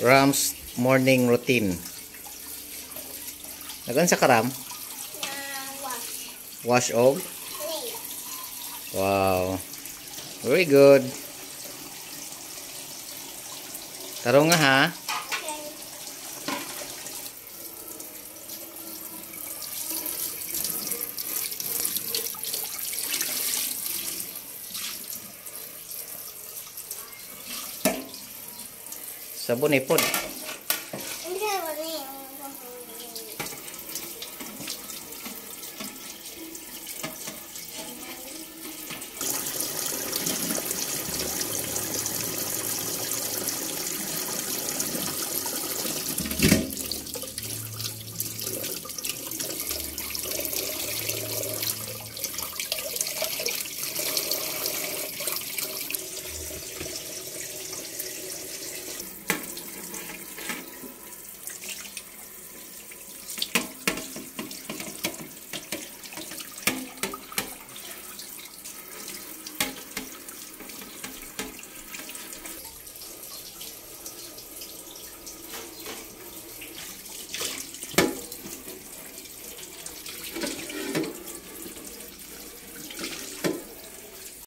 Ram's morning routine. Nagan sa karam? Wash. Wash og? Wow. Very good. Taro nga ha. Sabon ipod.